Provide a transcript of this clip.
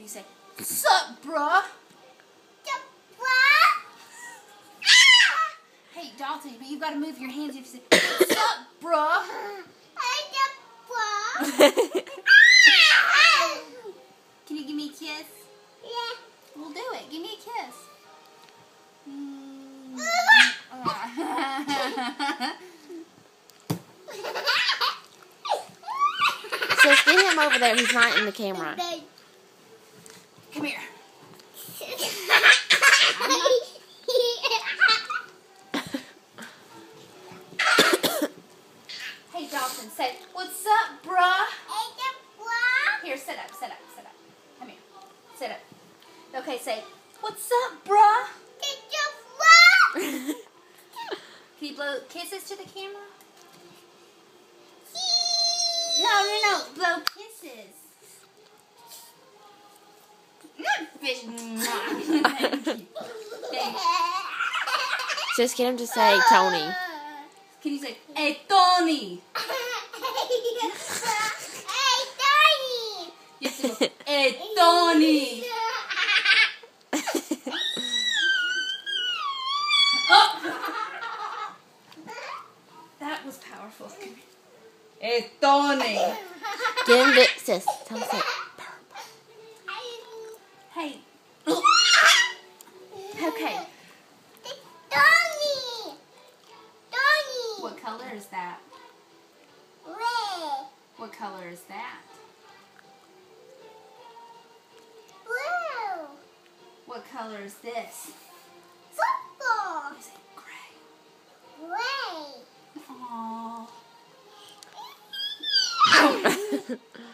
you say, Sup, bruh? Hey, Dalton, but you've got to move your hands. You have to say, Sup, bruh? Can you give me a kiss? Yeah. We'll do it. Give me a kiss. Mm. Sis, get him over there. He's not in the camera. Come here. Hey, Dalton, say, What's up, bruh? Here, sit up, sit up, sit up. Come here. Sit up. Okay, say, What's up, bruh? Can you blow kisses to the camera? No, no, no. Blow kisses. Not fish. Thank you. Thank get him to say Tony. Can you say, Hey, Tony? You have Hey, Tony. Oh! That was powerful. Hey, Tony. Get him to sis. Tell him is that? Red. What color is that? Blue. What color is this? Purple. Is it gray? Gray. Aww.